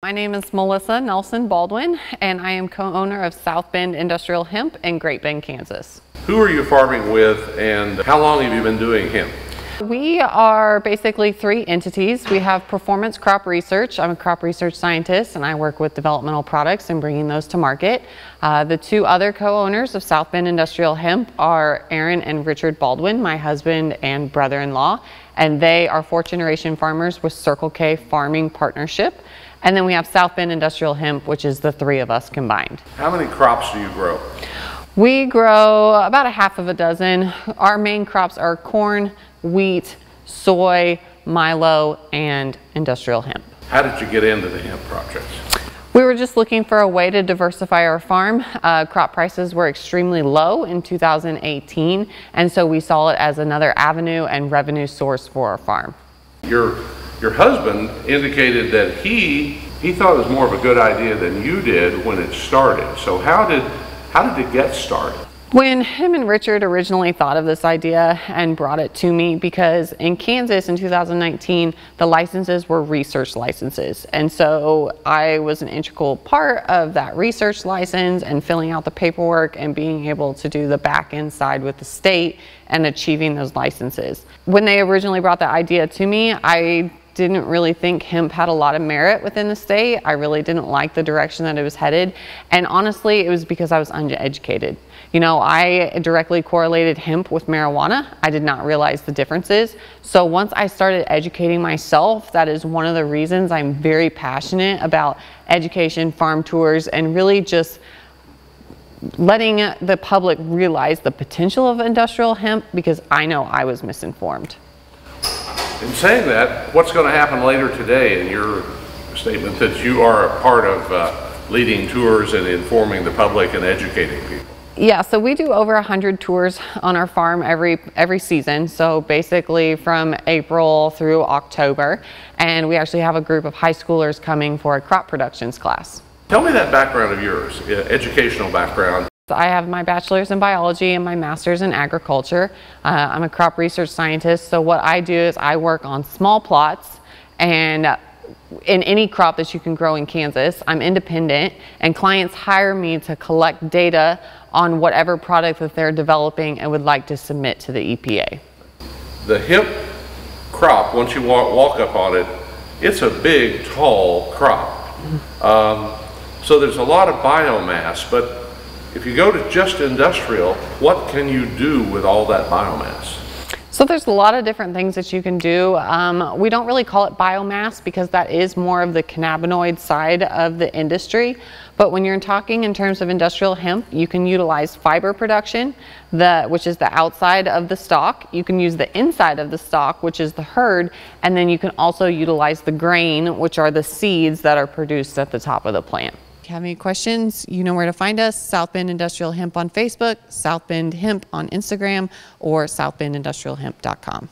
My name is Melissa Nelson Baldwin, and I am co-owner of South Bend Industrial Hemp in Great Bend, Kansas. Who are you farming with and how long have you been doing hemp? We are basically three entities. We have Performance Crop Research. I'm a crop research scientist and I work with developmental products and bringing those to market. Uh, the two other co-owners of South Bend Industrial Hemp are Aaron and Richard Baldwin, my husband and brother-in-law, and they are fourth generation farmers with Circle K Farming Partnership. And then we have South Bend Industrial Hemp, which is the three of us combined. How many crops do you grow? We grow about a half of a dozen. Our main crops are corn, wheat, soy, milo, and industrial hemp. How did you get into the hemp projects? We were just looking for a way to diversify our farm. Uh, crop prices were extremely low in 2018, and so we saw it as another avenue and revenue source for our farm. Your your husband indicated that he he thought it was more of a good idea than you did when it started. So how did how did it get started? When him and Richard originally thought of this idea and brought it to me, because in Kansas in 2019, the licenses were research licenses. And so I was an integral part of that research license and filling out the paperwork and being able to do the back end side with the state and achieving those licenses. When they originally brought the idea to me, I didn't really think hemp had a lot of merit within the state. I really didn't like the direction that it was headed. And honestly, it was because I was uneducated. You know, I directly correlated hemp with marijuana. I did not realize the differences. So once I started educating myself, that is one of the reasons I'm very passionate about education, farm tours, and really just letting the public realize the potential of industrial hemp because I know I was misinformed. In saying that, what's going to happen later today in your statement that you are a part of uh, leading tours and informing the public and educating people? Yeah, so we do over 100 tours on our farm every every season. So basically from April through October. And we actually have a group of high schoolers coming for a crop productions class. Tell me that background of yours, educational background. I have my bachelor's in biology and my master's in agriculture. Uh, I'm a crop research scientist, so what I do is I work on small plots and in any crop that you can grow in Kansas. I'm independent and clients hire me to collect data on whatever product that they're developing and would like to submit to the EPA. The hemp crop, once you walk, walk up on it, it's a big, tall crop. Um, so there's a lot of biomass, but if you go to just industrial, what can you do with all that biomass? So there's a lot of different things that you can do. Um, we don't really call it biomass because that is more of the cannabinoid side of the industry. But when you're talking in terms of industrial hemp, you can utilize fiber production, the, which is the outside of the stalk. You can use the inside of the stalk, which is the hurd. And then you can also utilize the grain, which are the seeds that are produced at the top of the plant have any questions, you know where to find us. South Bend Industrial Hemp on Facebook, South Bend Hemp on Instagram, or southbendindustrialhemp.com.